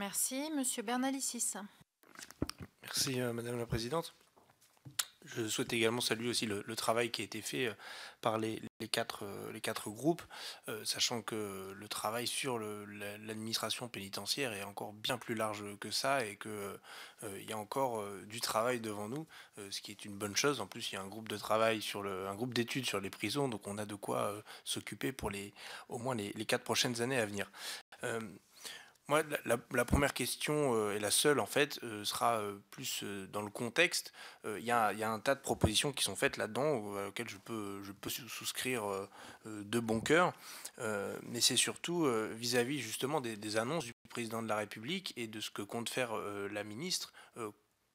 Merci. Monsieur Bernalicis. Merci euh, Madame la Présidente. Je souhaite également saluer aussi le, travail qui a été fait euh, par les, quatre, euh, les quatre groupes, sachant que le travail sur l'administration pénitentiaire est encore bien plus large que ça et qu'il y a encore du travail devant nous, ce qui est une bonne chose. En plus, il y a un groupe de travail sur le, un groupe d'études sur les prisons, donc on a de quoi s'occuper pour les, au moins les, quatre prochaines années à venir. Moi, la, première question, euh, et la seule en fait, euh, sera euh, plus dans le contexte. Il y, a un tas de propositions qui sont faites là-dedans, auxquelles je peux, souscrire de bon cœur. mais c'est surtout vis-à-vis justement des, annonces du président de la République et de ce que compte faire la ministre.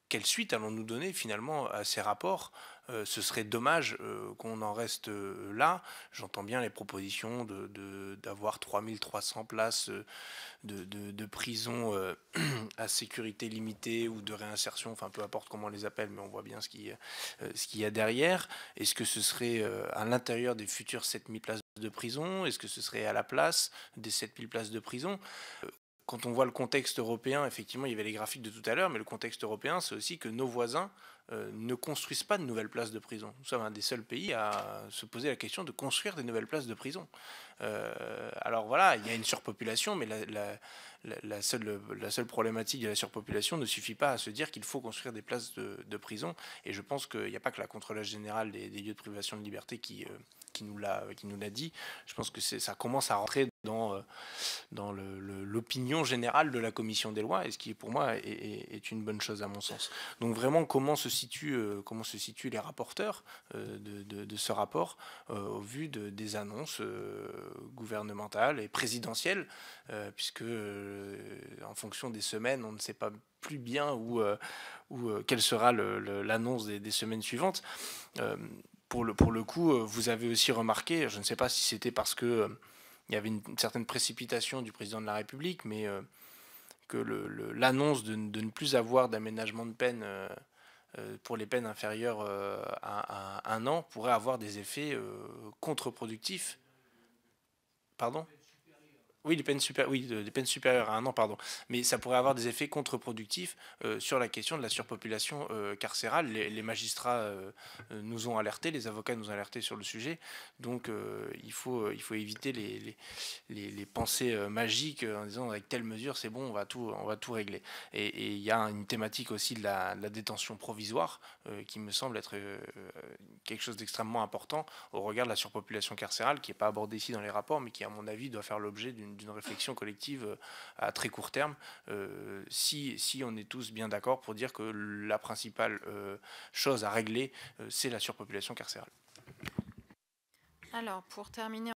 Quelle suite allons-nous donner finalement à ces rapports? Euh, ce serait dommage euh, qu'on en reste euh, là. J'entends bien les propositions d'avoir de, 3300 places de, prison à sécurité limitée ou de réinsertion, enfin peu importe comment on les appelle, mais on voit bien ce qu'il y a derrière. Est-ce que ce serait à l'intérieur des futures 7000 places de prison? Est-ce que ce serait à la place des 7000 places de prison? Quand on voit le contexte européen, effectivement, il y avait les graphiques de tout à l'heure, mais le contexte européen, c'est aussi que nos voisins euh, ne construisent pas de nouvelles places de prison. Nous sommes un des seuls pays à se poser la question de construire des nouvelles places de prison. Euh, alors voilà, il y a une surpopulation, mais la, la, seule, problématique de la surpopulation ne suffit pas à se dire qu'il faut construire des places de, prison. Et je pense qu'il n'y a pas que la contrôlage générale des, lieux de privation de liberté qui, euh, qui nous l'a dit. Je pense que ça commence à rentrer dans, euh, dans l'opinion générale de la commission des lois, et ce qui pour moi est, une bonne chose à mon sens. Donc vraiment, comment se situent, euh, comment se situent les rapporteurs euh, de, ce rapport au vu de, des annonces gouvernementales et présidentielles, puisque en fonction des semaines, on ne sait pas plus bien où, où quelle sera l'annonce des, semaines suivantes pour le, pour le coup, euh, vous avez aussi remarqué, je ne sais pas si c'était parce que euh, il y avait une, certaine précipitation du président de la République, mais euh, que l'annonce de, de, ne plus avoir d'aménagement de peine pour les peines inférieures à, un an pourrait avoir des effets contre-productifs. Pardon? Oui, des peines, super, oui, des peines supérieures à un an, pardon. Mais ça pourrait avoir des effets contre-productifs euh, sur la question de la surpopulation euh, carcérale. Les, magistrats euh, nous ont alertés, les avocats nous ont alertés sur le sujet. Donc il, faut, il faut éviter les, les, pensées magiques en disant avec telle mesure c'est bon, on va tout, on va tout régler. Et il y a une thématique aussi de la, la détention provisoire qui me semble être quelque chose d'extrêmement important au regard de la surpopulation carcérale qui n'est pas abordée ici dans les rapports, mais qui à mon avis doit faire l'objet d'une d'une réflexion collective euh, à très court terme, euh, si, si on est tous bien d'accord pour dire que la principale euh, chose à régler, c'est la surpopulation carcérale. Alors, pour terminer